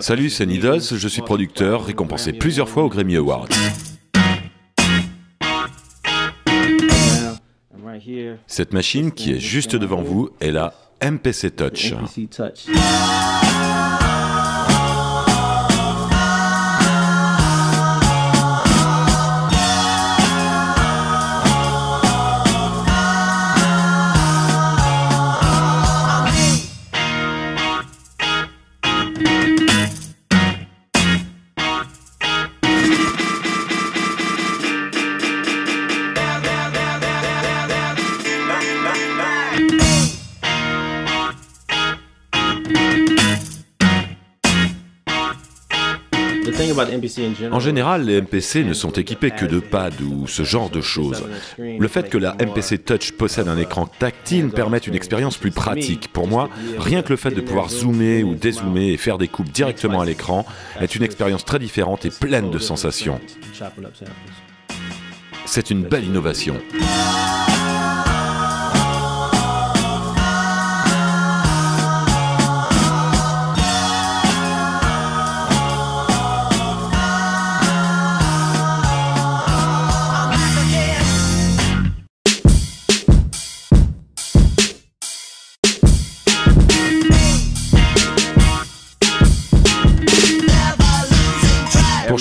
Salut, c'est Nidos, je suis producteur, récompensé plusieurs fois aux Grammy Awards. Cette machine qui est juste devant vous est la MPC Touch. En général, les MPC ne sont équipés que de pads ou ce genre de choses. Le fait que la MPC Touch possède un écran tactile permet une expérience plus pratique. Pour moi, rien que le fait de pouvoir zoomer ou dézoomer et faire des coupes directement à l'écran est une expérience très différente et pleine de sensations. C'est une belle innovation.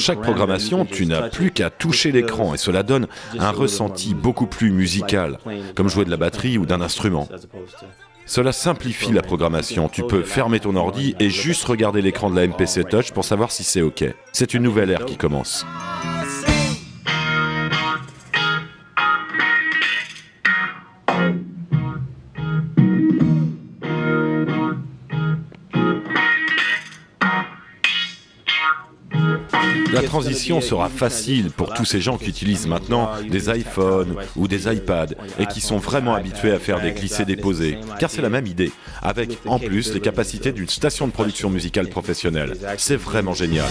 Chaque programmation, tu n'as plus qu'à toucher l'écran et cela donne un ressenti beaucoup plus musical, comme jouer de la batterie ou d'un instrument. Cela simplifie la programmation. Tu peux fermer ton ordi et juste regarder l'écran de la MPC Touch pour savoir si c'est OK. C'est une nouvelle ère qui commence. La transition sera facile pour tous ces gens qui utilisent maintenant des iPhones ou des iPads et qui sont vraiment habitués à faire des glissés-déposés, car c'est la même idée, avec en plus les capacités d'une station de production musicale professionnelle. C'est vraiment génial.